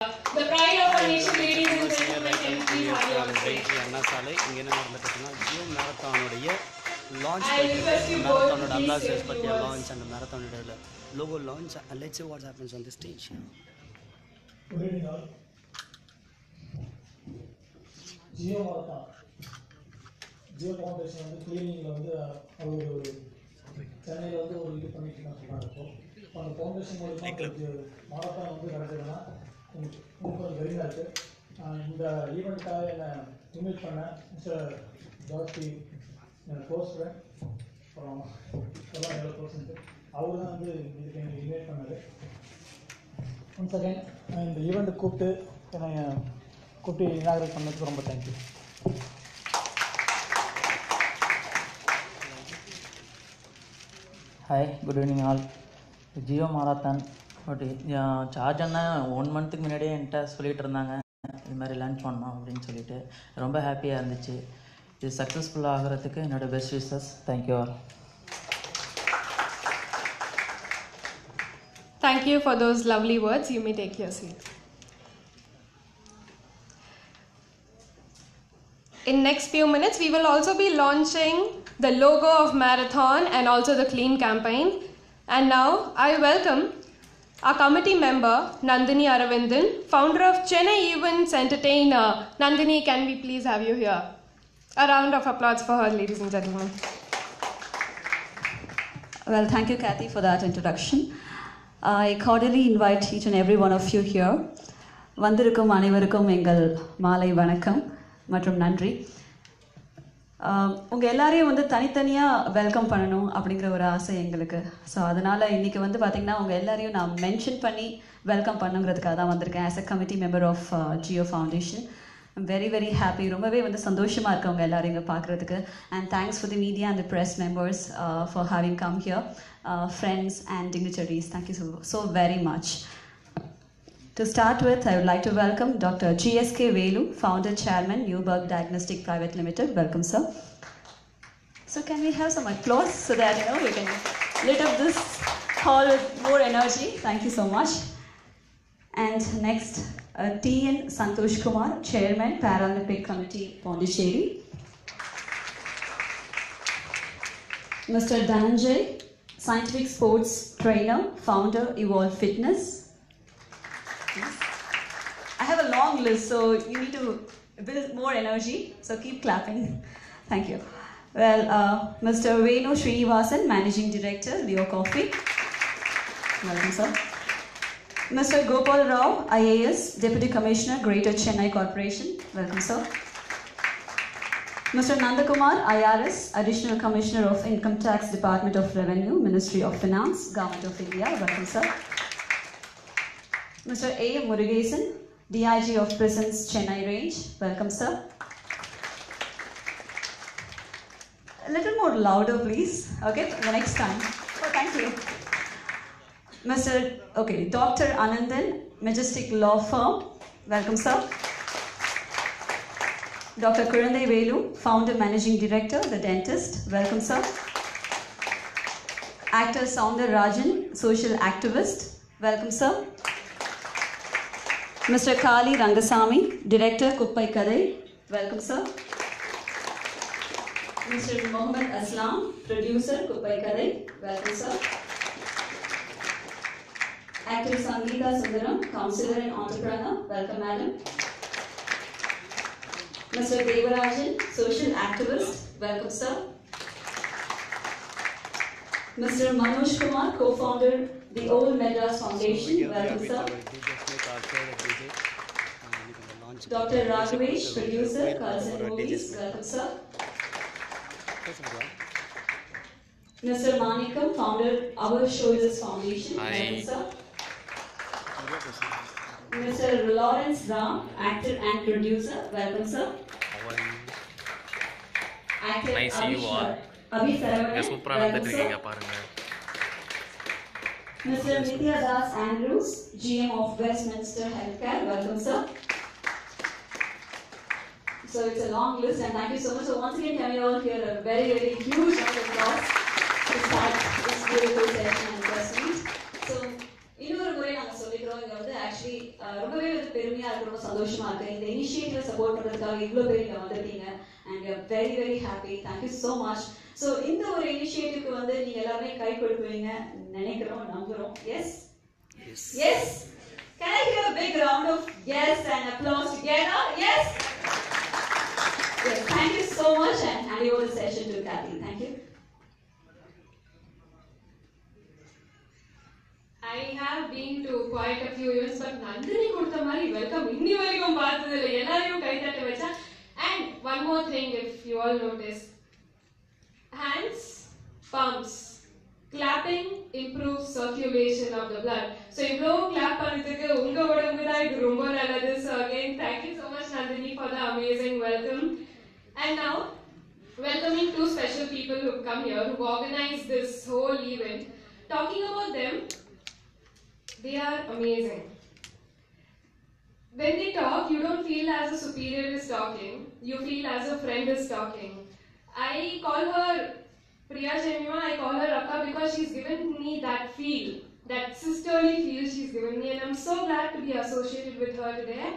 The pride of our nation, ladies and gentlemen, please அண்ணா சாலை இங்கே என்ன நடந்து பார்த்தீங்கன்னா ஜியோ மேரத்தானுடைய லான்ச் மேரத்தானோட அம்பாசிடர்ஸ் பற்றிய. Launch and மேரத்தானோட logo launch let's what's happens on the stage Good evening all. Jio marathon Jio foundation வந்து கிளீனிங்கில் வந்து அவர் ஒரு சென்னையில் வந்து ஒரு இது பண்ணிட்டு இருக்காங்க சொன்னாங்க இப்போ அந்த ஃபவுண்டேஷன் மூலிமா மாரத்தான் வந்து நடக்குதுன்னா எனக்கு வெளிநாட்டு. இந்த ஈவெண்ட்டாக என்னை இன்வைட் பண்ண மிஸ்டர் ஜாஸ்தி என் அப்புறம் எல்லாம் கோர்ஸ் அவர் தான் வந்து இதுக்கு எனக்கு இன்வைட் பண்ணார். ஒன் செகண்ட் இந்த ஈவெண்ட்டு கூப்பிட்டு என்னை கூப்பிட்டு இனாகரேட் பண்ணதுக்கு ரொம்ப thank you hi good evening all Jio marathon. Okay charge அண்ணா ஒன் மந்த்துக்கு முன்னாடியே என்கிட்ட சொல்லிட்டு இருந்தாங்க இது மாதிரி லான்ச் பண்ணோம் அப்படின்னு சொல்லிட்டு ரொம்ப ஹாப்பியாக இருந்துச்சு இது சக்ஸஸ்ஃபுல் ஆகிறதுக்கு என்னோட best wishes thank you all Thank you for those lovely words. You may take your seat. In next few minutes, we will also be launching the logo of Marathon and also the Clean campaign. And now I welcome our committee member, Nandhini Aravindan, founder of Chennai Events Entertainer. Nandhini, can we please have you here? A round of applause for her, ladies and gentlemen. Well, thank you, Kathy, for that introduction. I cordially invite each and every one of you here. வந்திருக்கும் அனைவருக்கும் எங்கள் மாலை வணக்கம் மற்றும் நன்றி உங்கள் எல்லாரையும் வந்து தனித்தனியாக வெல்கம் பண்ணணும் அப்படிங்கிற ஒரு ஆசை எங்களுக்கு. ஸோ அதனால் இன்றைக்கி வந்து பார்த்திங்கன்னா உங்கள் எல்லாரையும் நான் மென்ஷன் பண்ணி வெல்கம் பண்ணுங்கிறதுக்காக தான் வந்திருக்கேன். As a committee member of Jio foundation very very happy ரொம்பவே வந்து சந்தோஷமாக இருக்கு அவங்க எல்லாரும் இங்கே பார்க்குறதுக்கு and thanks for the media and the press members for having come here friends and dignitaries thank you so so very much To start with, I would like to welcome Dr. GSK Velu, founder chairman, Neuberg Diagnostic Private Limited. Welcome, sir. So, can we have some applause so that you know we can lit up this hall with more energy? Thank you so much. And next, uh, T.N. Santosh Kumar, chairman, Paralympic Committee, Pondicherry. Mr. Dhananjay, scientific sports trainer, founder, Evolve Fitness. I have a long so you need to build more energy. So keep clapping. Thank you. Well, uh, Mr. Venu Srinivasan, Managing Director, Leo Coffee. Welcome, sir. Mr. Gopal Rao, IAS, Deputy Commissioner, Greater Chennai Corporation. Welcome, sir. Mr. Nandakumar, IRS, Additional Commissioner of Income Tax Department of Revenue, Ministry of Finance, Government of India. Welcome, sir. Mr. A. Murugesan, DIG of Prisons, Chennai Range. Welcome, sir. A little more louder, please. Okay, the next time. Oh, thank you. Mr. Okay, Dr. Anandan, Majestic Law Firm. Welcome, sir. Dr. Kurande Velu, Founder Managing Director, The Dentist. Welcome, sir. Actor Sounder Rajan, Social Activist. Welcome, sir. Mr. Kali Rangasamy, Director, Kuppai Kadai. Welcome, sir. Mr. Mohammed Aslam, Producer, Kuppai Kadai. Welcome, sir. Actor Sangeeta Sundaram, Counselor and Entrepreneur. Welcome, madam. Mr. Devarajan, Social Activist. Welcome, sir. Mr. Manoj Kumar, Co-founder, The Old Madras Foundation. Welcome, sir. Dr. Raghavesh, producer, Carlson Movies. Welcome, sir. Mr. Manikam, founder, Our Shoulders Foundation. Welcome, sir. Mr. Lawrence Ram, actor and producer. Welcome, sir. Actor Nice see you Abhi all. Shah- Abhi Saravanan. இங்க சூப்பரா Welcome, நடந்துட்டு sir. இருக்கீங்க பாருங்க Mr. Nitya Das Andrews, GM of Westminster Healthcare. Welcome, sir. So it's a long list, and thank you so much. So once again, can we all hear a very, very huge round of applause to start this beautiful session and press meet. So இன்னொரு முறை நாங்க சொல்லிக்கிறோம் இங்க வந்து actually ரொம்பவே வந்து எனக்கு ரொம்ப சந்தோஷமா இருக்கு இந்த இனிஷியேட்டிவ் சப்போர்ட் பண்றதுக்காக இவ்வளோ பேர் இங்க வந்திருக்கீங்க and very very happy thank you so much so இந்த ஒரு இனிஷியேட்டிவ்க்கு வந்து நீங்க எல்லாருமே கை கொடுப்பீங்க நினைக்கிறோம் நம்புறோம் yes yes Can I hear a big round of yes and applause together? Yes? Yes, hand session to Kathy. Thank you. I have been to quite a few events, but Nandhini Kurtamari, welcome. Indi varikum paathudhu, yelariyum kaitate vetcha. And one more thing, if you all notice. Hands, palms, clapping improves circulation of the blood. So, if you clap panitukku, unga vodangkuda, it rumbo naladhu. So, again, thank you so much, Nandhini, for the amazing welcome. And now, welcoming two special people who've come here who organized this whole event talking about them they are amazing when they talk, you don't feel as a superior is talking, you feel as a friend is talking. I call her Priya Jemima, I call her Akka because she's given me that feel, that sisterly feel she's given me, and I'm so glad to be associated with her today.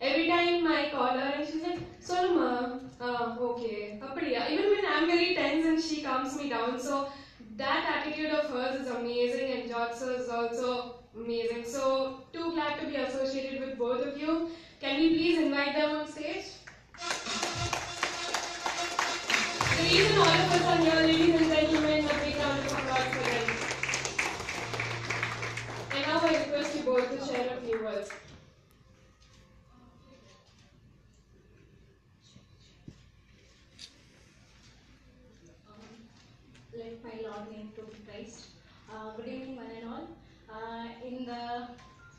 Every time I call her and she's like, Solma, uh, okay, Apadiya. Even when I'm very tense and she calms me down. So that attitude of hers is amazing and George is also amazing. So too glad to be associated with both of you. Can we please invite them on stage? The reason all of us are here, ladies and gentlemen,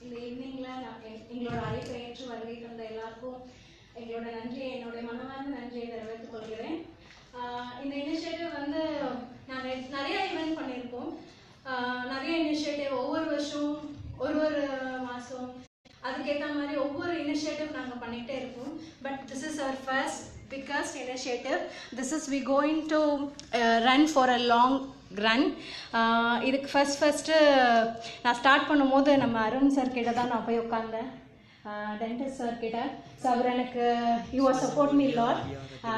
இந்த ஈவினிங்ல எங்களோட அழைப்பை ஏற்று வருகை தந்த எல்லாருக்கும் எங்களோட நன்றியை என்னுடைய மனமார்ந்த நன்றியை தெரிவித்துக் கொள்கிறேன். இந்த இனிஷியேட்டிவ் வந்து நாங்கள் நிறைய ஈவெண்ட் பண்ணியிருக்கோம். நிறைய இனிஷியேட்டிவ் ஒவ்வொரு வருஷம் ஒரு ஒரு மாதம் அதுக்கேற்ற மாதிரி ஒவ்வொரு இனிஷியேட்டிவ் நாங்கள் பண்ணிகிட்டே இருக்கோம். But this is our first biggest initiative. This is we going to uh, run for a long run uh, இதுக்கு ஃபஸ்ட் ஃபஸ்ட்டு uh, நான் ஸ்டார்ட் பண்ணும்போது நம்ம அருண் சார் கிட்ட தான் நான் போய் உட்காந்தேன் டென்டிஸ்ட் சார் கிட்ட. ஸோ அவர் எனக்கு you are support me lot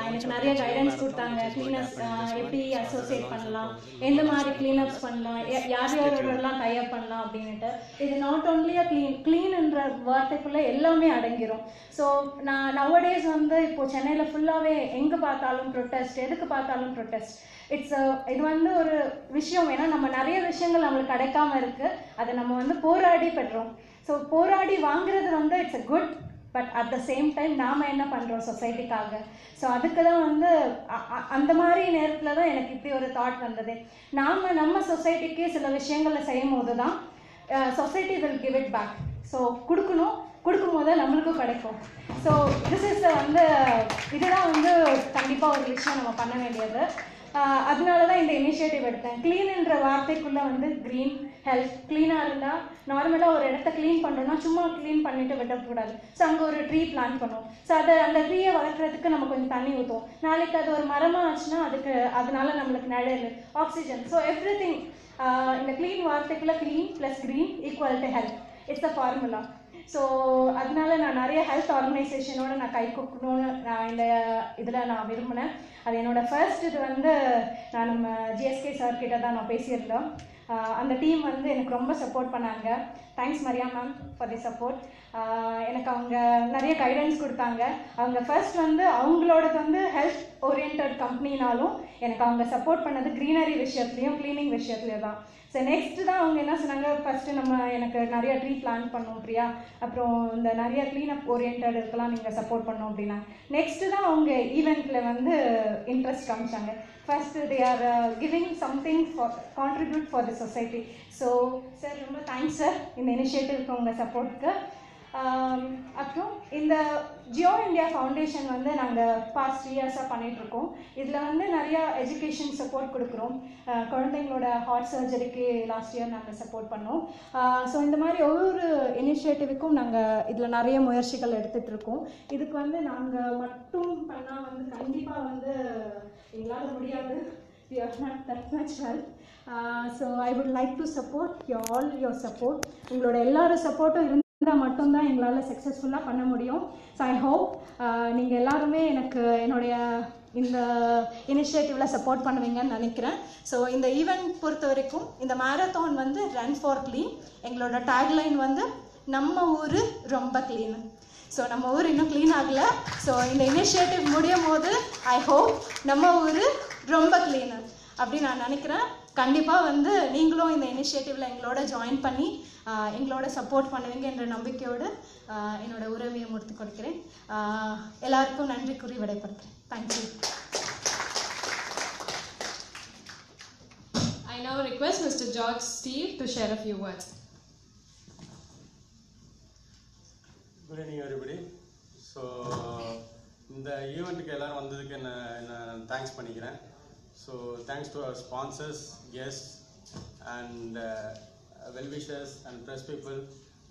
எனக்கு நிறைய கைடன்ஸ் கொடுத்தாங்க. க்ளீனர்ஸ் எப்படி அசோசியேட் பண்ணலாம்? எந்த மாதிரி க்ளீனப்ஸ் பண்ணலாம்? யார் யாரோடலாம் டைப் பண்ணலாம் அப்படின்ட்டு இது நாட் ஓன்லி அ க்ளீன் க்ளீன்ன்ற வார்த்தைக்குள்ளே எல்லாமே அடங்கிரும். ஸோ நான் நவடேஸ் வந்து இப்போ சென்னையில் ஃபுல்லாகவே எங்கே பார்த்தாலும் ப்ரொட்டஸ்ட் எதுக்கு பார்த்தாலும் ப்ரொட்டஸ்ட் இட்ஸ் இது வந்து ஒரு விஷயம். ஏன்னா நம்ம நிறைய விஷயங்கள் நம்மளுக்கு கிடைக்காம இருக்கு. அதை நம்ம வந்து போராடி பெற்றோம். ஸோ போராடி வாங்குறது வந்து it's a good but at the same time நாம் என்ன பண்ணுறோம் சொசைட்டிக்காக ஸோ அதுக்கு தான் வந்து அ- அந்த மாதிரி நேரத்தில் தான் எனக்கு இப்படி ஒரு தாட் வந்தது. நாம் நம்ம சொசைட்டிக்கு சில விஷயங்களை செய்யும் போது தான் society will give it back so கொடுக்கணும் கொடுக்கும் போது நம்மளுக்கும் கிடைக்கும். ஸோ திஸ் இஸ் வந்து இதுதான் வந்து கண்டிப்பாக ஒரு விஷயம் நம்ம பண்ண வேண்டியது. அதனால தான் இந்த இனிஷியேட்டிவ் எடுத்தேன். க்ளீன்ன்ற வார்த்தைக்குள்ளே வந்து க்ரீன் ஹெல்த் க்ளீனாக இருந்தால் நார்மலாக ஒரு இடத்த க்ளீன் பண்ணுறோம்னா சும்மா க்ளீன் பண்ணிட்டு விடக்கூடாது. ஸோ அங்கே ஒரு ட்ரீ பிளான் பண்ணுவோம் ஸோ அதை அந்த ட்ரீயை வளர்க்குறதுக்கு நம்ம கொஞ்சம் தண்ணி ஊற்றுவோம் நாளைக்கு அது ஒரு மரமாக ஆச்சுன்னா அதுக்கு அதனால நம்மளுக்கு நிழல் ஆக்சிஜன் ஸோ எவ்ரி திங் இந்த clean வார்த்தைக்குள்ளே clean plus green equal to health it's a formula so அதனால நான் நிறைய ஹெல்த் ஆர்கனைசேஷனோட நான் கை கொடுக்கணும்னு நான் இந்த இதில் நான் விரும்பினேன். அது என்னோட ஃபர்ஸ்ட் இது வந்து நான் நம்ம ஜிஎஸ்கே சார் கிட்ட தான் நான் பேசியிருந்தோம். அந்த டீம் வந்து எனக்கு ரொம்ப சப்போர்ட் பண்ணாங்க. Thanks Maria ma'am for the support எனக்கு அவங்க நிறைய கைடன்ஸ் கொடுத்தாங்க. அவங்க ஃபர்ஸ்ட் வந்து அவங்களோடது வந்து ஹெல்த் ஓரியன்ட் கம்பெனினாலும் எனக்கு அவங்க சப்போர்ட் பண்ணது க்ரீனரி விஷயத்துலையும் க்ளீனிங் விஷயத்துலையும் தான். ஸோ நெக்ஸ்ட் தான் அவங்க என்ன சொன்னாங்க? ஃபர்ஸ்ட் நம்ம எனக்கு நிறைய ட்ரீ பிளான் பண்ணோம் பிரியா. அப்புறம் இந்த நிறைய க்ளீனப் ஓரியன்ட் இதுக்கெல்லாம் நீங்கள் சப்போர்ட் பண்ணோம் அப்படின்னா. நெக்ஸ்ட் தான் அவங்க ஈவெண்ட்டில் வந்து இன்ட்ரெஸ்ட் காமிச்சாங்க. First they are giving something for contribute for the society so sir ரொம்ப தேங்க்ஸ் சார் இந்த இனிஷியேட்டிவ்க்கு உங்கள் சப்போர்ட்டுக்கு அப்புறம் இந்த Jio India foundation வந்து நாங்கள் பாஸ்ட் இயர்ஸாக பண்ணிகிட்ருக்கோம் இதில் வந்து நிறையா எஜுகேஷன் சப்போர்ட் கொடுக்குறோம். குழந்தைங்களோட ஹார்ட் சர்ஜரிக்கு லாஸ்ட் இயர் நாங்கள் சப்போர்ட் பண்ணோம். ஸோ இந்த மாதிரி ஒவ்வொரு இனிஷியேட்டிவுக்கும் நாங்கள் இதில் நிறைய முயற்சிகள் எடுத்துகிட்ருக்கோம் இதுக்கு வந்து நாங்கள் மட்டும் பண்ணால் வந்து கண்டிப்பாக வந்து எங்களால் முடியாது. We are not that much so I would like to support you all your support உங்களோட எல்லாரும் சப்போர்ட்டும் இருந்து இருந்தால் மட்டும்தான் எங்களால் சக்ஸஸ்ஃபுல்லாக பண்ண முடியும். ஸோ ஐ ஹோப் நீங்கள் எல்லாருமே எனக்கு என்னுடைய இந்த இனிஷியேட்டிவில் சப்போர்ட் பண்ணுவீங்கன்னு நினைக்கிறேன். ஸோ இந்த ஈவெண்ட் பொறுத்த வரைக்கும் இந்த மேரத்தான் வந்து ரன் ஃபார் க்ளீன் எங்களோட டேக்லைன் வந்து நம்ம ஊர் ரொம்ப க்ளீனு ஸோ நம்ம ஊர் இன்னும் க்ளீன் ஆகலை. ஸோ இந்த இனிஷியேட்டிவ் முடியும் போது ஐ ஹோப் நம்ம ஊர் ரொம்ப க்ளீனு அப்படின்னு நான் நினைக்கிறேன். கண்டிப்பாக வந்து நீங்களும் இந்த இனிஷியேட்டிவில் எங்களோட ஜாயின் பண்ணி எங்களோட சப்போர்ட் பண்ணுவீங்க என்ற நம்பிக்கையோடு என்னோட உறவையை முடித்து கொடுக்கிறேன் எல்லாருக்கும் நன்றி கூறி விடைபெறுகிறேன் thank you I now request Mr. George Steve to share a few words. Good evening everybody so இந்த ஈவெண்ட்டுக்கு எல்லாரும் வந்ததுக்கு என்ன நான் தேங்க்ஸ் பண்ணிக்கிறேன் So thanks to our sponsors, guests, and uh, well-wishers and press people.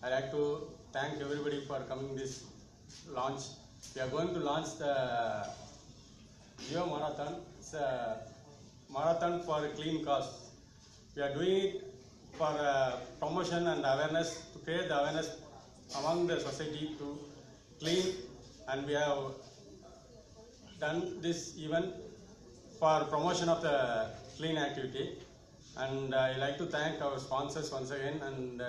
I'd like to thank everybody for coming this launch. We are going to launch the Geo Marathon. It's a marathon for a clean cause. We are doing it for uh, promotion and awareness, to create the awareness among the society to clean and we have done this event for promotion of the clean activity. And I like to thank our sponsors once again and uh,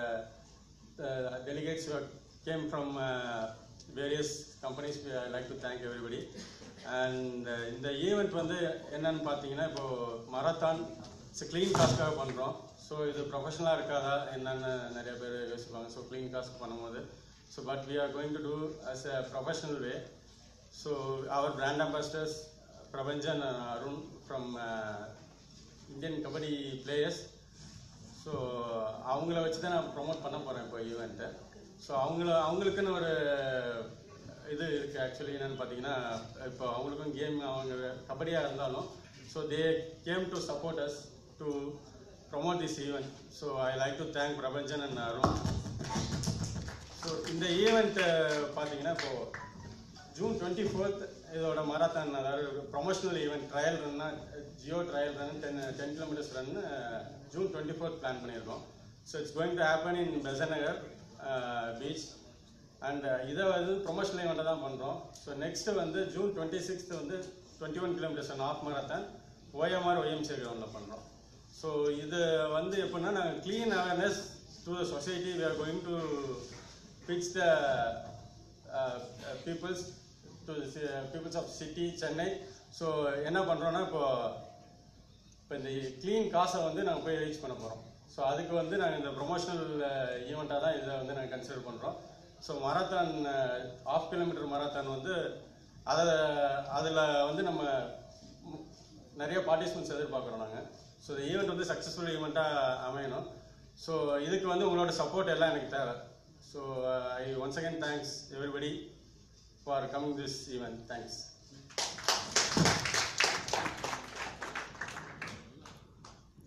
the delegates who came from uh, various companies. We- I like to thank everybody. And இந்த event வந்து என்னன்னு பார்த்தீங்கன்னா இப்போ marathon it's clean காஸ்க்காக பண்ணுறோம் so இது ப்ரொஃபஷனலாக இருக்காதா என்னன்னு நிறைய பேர் யோசிப்பாங்க ஸோ க்ளீன் காஸ்ட் பண்ணும்போது so but we are going to two as a professional way so our brand ambassadors Prabanjan Arun from Indian kabaddi players so அவங்கள வச்சு தான் நான் ப்ரொமோட் பண்ண போகிறேன் இப்போ ஈவெண்ட்டை ஸோ அவங்கள அவங்களுக்குன்னு ஒரு இது இருக்குது ஆக்சுவலி என்னென்னு பார்த்தீங்கன்னா இப்போ அவங்களுக்கும் கேம் அவங்க கபடியாக இருந்தாலும் so they came to support us to promote this event so I like to thank Prabanjan and Arun so இந்த ஈவெண்ட்டு பார்த்தீங்கன்னா இப்போது ஜூன் டுவெண்ட்டி ஃபோர்த் இதோட மராத்தான் அதாவது ப்ரொமோஷனல் ஈவெண்ட் ட்ரையல் ரன்னா Jio trial run ten ten kilometres run June twenty fourth plan பண்ணியிருக்கோம். So it's going to happen in Besant Nagar beach and இதை வந்து promotional ஈவெண்ட்டை தான் பண்ணுறோம் ஸோ நெக்ஸ்ட்டு வந்து June twenty sixth வந்து twenty one kilometres of marathon OMR YMC கிரவுண்டில் பண்ணுறோம் ஸோ இது வந்து எப்படின்னா நாங்கள் clean awareness to the society we are going to pitch the peoples to peoples of city Chennai so என்ன பண்ணுறோன்னா இப்போ இப்போ இந்த க்ளீன் காசை வந்து நாங்கள் போய் ரீச் பண்ண போகிறோம் ஸோ அதுக்கு வந்து நாங்கள் இந்த ப்ரொமோஷனல் ஈவெண்ட்டாக uh, தான் இதை வந்து நாங்கள் கன்சிடர் பண்ணுறோம் so marathon of kilometre marathon வந்து அதை அதில் வந்து நம்ம நிறைய பார்ட்டிசிபென்ட்ஸ் எதிர்பார்க்குறோம் நாங்கள் ஸோ இந்த ஈவெண்ட் வந்து சக்ஸஸ்ஃபுல் ஈவெண்ட்டாக அமையணும். ஸோ இதுக்கு வந்து உங்களோட சப்போர்ட் எல்லாம் எனக்கு தேவை. So I once again thanks everybody for coming this event. Thanks.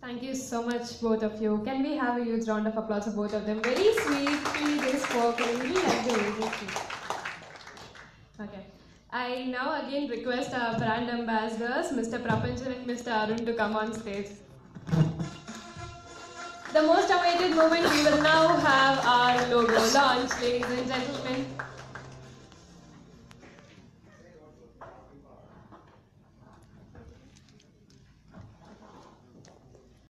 Thank you so much, both of you. Can we have a huge round of applause for both of them? Very sweet, they spoke and the. Okay. I now again request our brand ambassadors, Mr. Prapanjan and Mr. Arun, to come on stage. The most awaited moment we will now have our logo launch, ladies and gentlemen.